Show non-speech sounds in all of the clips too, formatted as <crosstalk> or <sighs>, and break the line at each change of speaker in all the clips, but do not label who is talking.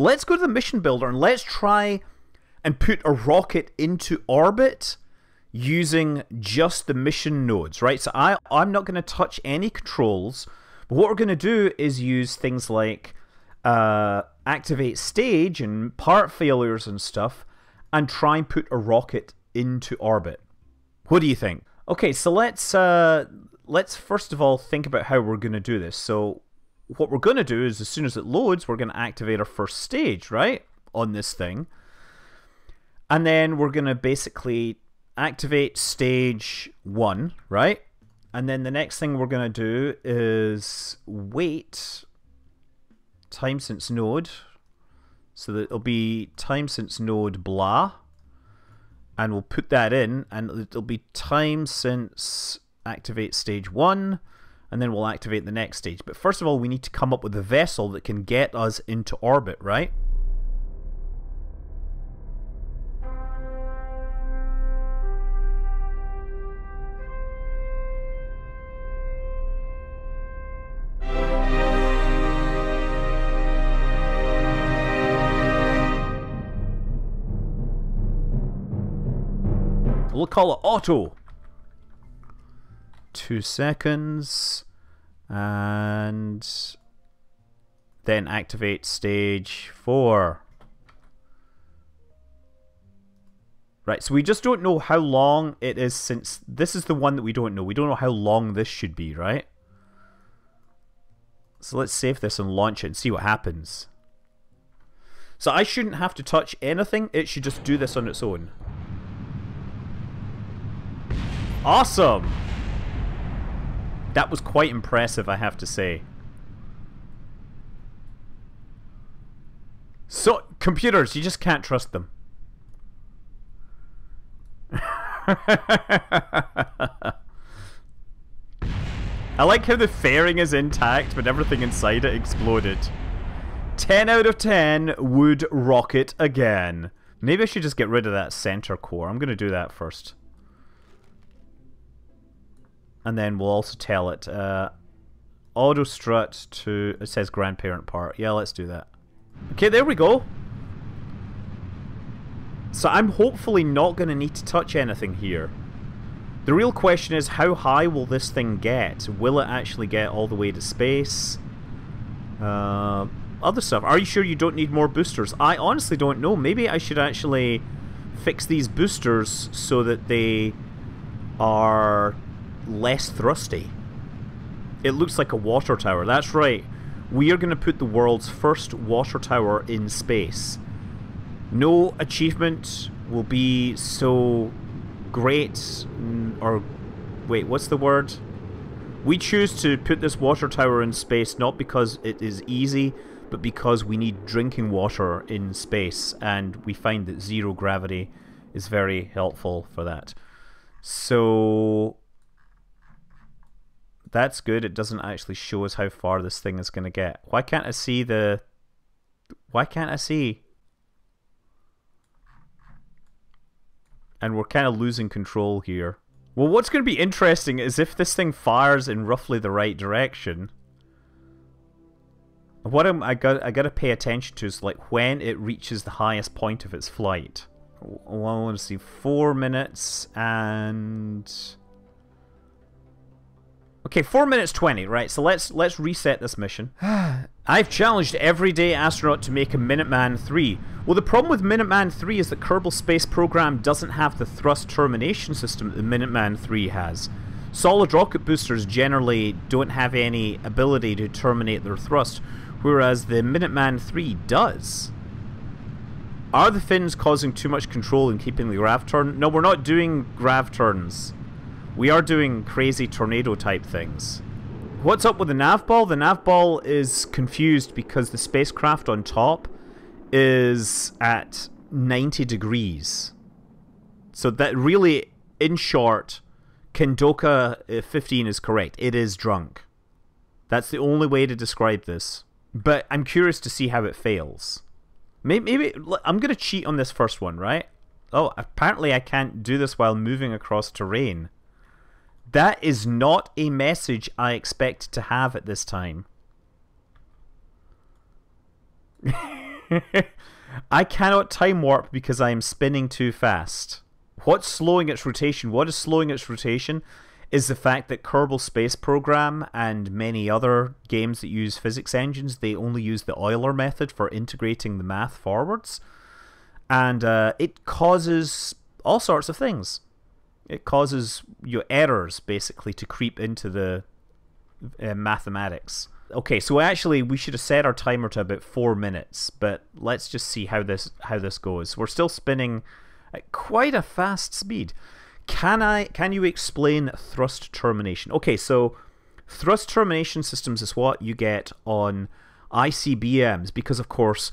let's go to the mission builder and let's try and put a rocket into orbit using just the mission nodes, right? So I, I'm not going to touch any controls, but what we're going to do is use things like uh, activate stage and part failures and stuff and try and put a rocket into orbit. What do you think? Okay, so let's uh, let's first of all think about how we're going to do this. So what we're going to do is as soon as it loads, we're going to activate our first stage, right, on this thing. And then we're going to basically activate stage 1, right? And then the next thing we're going to do is wait time since node. So that it'll be time since node blah. And we'll put that in and it'll be time since activate stage 1 and then we'll activate the next stage. But first of all, we need to come up with a vessel that can get us into orbit, right? We'll call it Auto. Two seconds. And then activate stage four. Right, so we just don't know how long it is since this is the one that we don't know. We don't know how long this should be, right? So let's save this and launch it and see what happens. So I shouldn't have to touch anything. It should just do this on its own. Awesome! That was quite impressive, I have to say. So, computers, you just can't trust them. <laughs> I like how the fairing is intact, but everything inside it exploded. 10 out of 10 would rocket again. Maybe I should just get rid of that center core. I'm going to do that first and then we'll also tell it uh, auto strut to it says grandparent part. Yeah, let's do that. Okay, there we go. So I'm hopefully not going to need to touch anything here. The real question is how high will this thing get? Will it actually get all the way to space? Uh, other stuff. Are you sure you don't need more boosters? I honestly don't know. Maybe I should actually fix these boosters so that they are less thrusty. It looks like a water tower. That's right. We are going to put the world's first water tower in space. No achievement will be so great or wait, what's the word? We choose to put this water tower in space not because it is easy, but because we need drinking water in space, and we find that zero gravity is very helpful for that. So that's good. It doesn't actually show us how far this thing is going to get. Why can't I see the... Why can't I see? And we're kind of losing control here. Well, what's going to be interesting is if this thing fires in roughly the right direction. What I'm, I got I got to pay attention to is like when it reaches the highest point of its flight. Well, I want to see four minutes and Okay, 4 minutes 20, right, so let's let's reset this mission. <sighs> I've challenged everyday astronaut to make a Minuteman 3. Well, the problem with Minuteman 3 is that Kerbal Space Program doesn't have the thrust termination system that the Minuteman 3 has. Solid rocket boosters generally don't have any ability to terminate their thrust, whereas the Minuteman 3 does. Are the fins causing too much control in keeping the grav turn? No, we're not doing grav turns. We are doing crazy tornado type things. What's up with the nav ball? The nav ball is confused because the spacecraft on top is at 90 degrees. So that really, in short, Kendoka uh, 15 is correct. It is drunk. That's the only way to describe this. But I'm curious to see how it fails. Maybe, maybe I'm going to cheat on this first one, right? Oh, apparently I can't do this while moving across terrain. That is not a message I expect to have at this time. <laughs> I cannot time warp because I am spinning too fast. What's slowing its rotation? What is slowing its rotation is the fact that Kerbal Space Program and many other games that use physics engines, they only use the Euler method for integrating the math forwards. And uh, it causes all sorts of things. It causes your errors, basically, to creep into the uh, mathematics. Okay, so actually we should have set our timer to about four minutes, but let's just see how this how this goes. We're still spinning at quite a fast speed. Can I? Can you explain thrust termination? Okay, so thrust termination systems is what you get on ICBMs because, of course,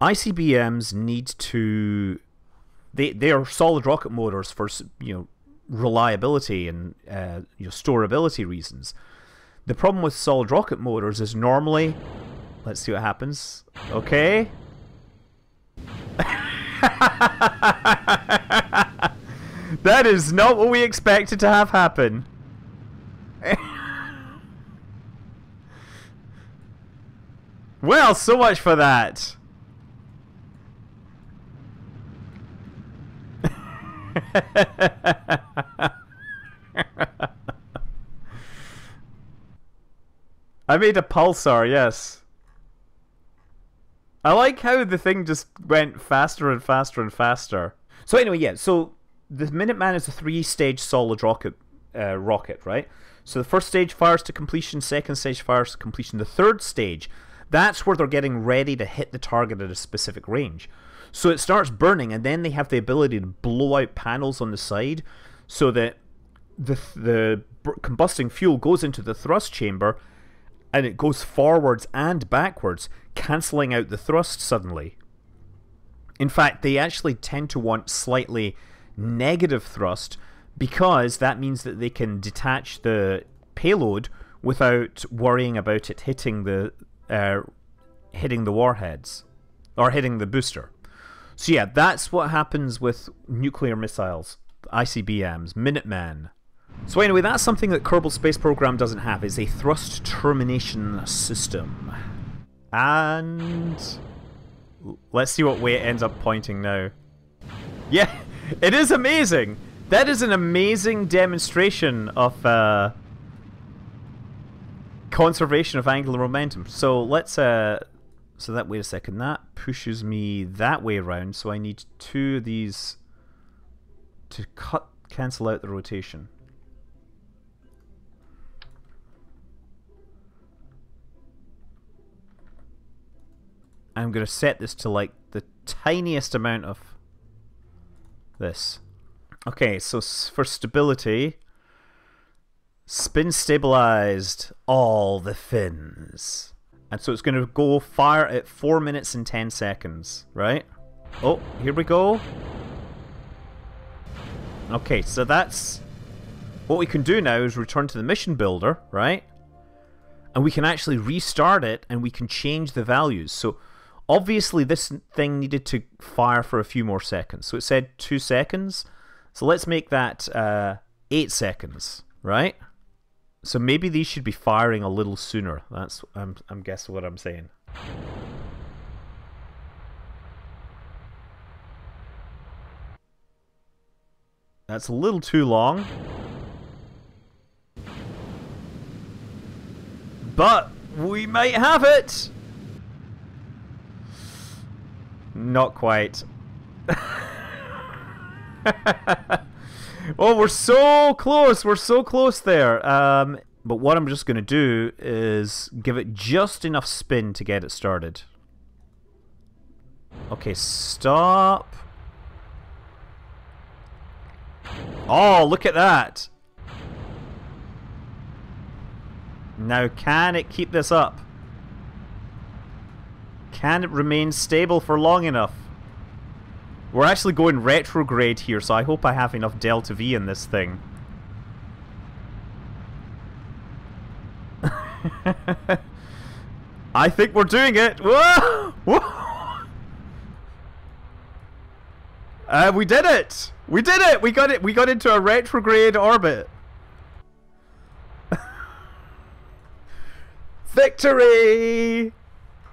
ICBMs need to. They they are solid rocket motors for you know reliability and uh, storability reasons. The problem with solid rocket motors is normally, let's see what happens. Okay. <laughs> That is not what we expected to have happen. <laughs> well, so much for that. <laughs> I made a pulsar, yes. I like how the thing just went faster and faster and faster. So anyway, yeah, so the Minuteman is a three-stage solid rocket, uh, rocket, right? So the first stage fires to completion, second stage fires to completion. The third stage, that's where they're getting ready to hit the target at a specific range. So it starts burning, and then they have the ability to blow out panels on the side, so that the the combusting fuel goes into the thrust chamber, and it goes forwards and backwards, cancelling out the thrust suddenly. In fact, they actually tend to want slightly negative thrust because that means that they can detach the payload without worrying about it hitting the uh, hitting the warheads or hitting the booster. So yeah, that's what happens with nuclear missiles, ICBMs, Minuteman. So anyway, that's something that Kerbal Space Program doesn't have. Is a thrust termination system. And let's see what way it ends up pointing now. Yeah, <laughs> it is amazing. That is an amazing demonstration of uh, conservation of angular momentum. So let's uh, so that wait a second. That pushes me that way around. So I need two of these to cut cancel out the rotation. I'm going to set this to like the tiniest amount of this. Okay, so for stability, spin stabilized all the fins. And so it's going to go fire at 4 minutes and 10 seconds, right? Oh, here we go. Okay, so that's... What we can do now is return to the mission builder, right? And we can actually restart it and we can change the values. So Obviously, this thing needed to fire for a few more seconds. So it said two seconds. So let's make that uh, eight seconds, right? So maybe these should be firing a little sooner. That's I'm I'm guessing what I'm saying. That's a little too long. But we might have it! Not quite. oh, we're so close. We're so close there. Um, but what I'm just going to do is give it just enough spin to get it started. Okay, stop. Oh, look at that. Now, can it keep this up? Can it remain stable for long enough? We're actually going retrograde here, so I hope I have enough delta V in this thing. <laughs> I think we're doing it! Whoa! Whoa! Uh, we did it! We did it! We got it! We got into a retrograde orbit! <laughs> Victory!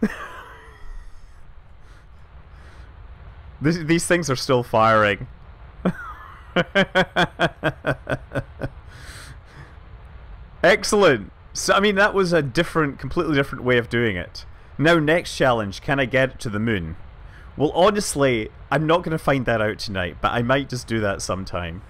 <laughs> These, these things are still firing. Excellent. So, I mean, that was a different, completely different way of doing it. Now, next challenge, can I get to the moon? Well, honestly, I'm not going to find that out tonight, but I might just do that sometime.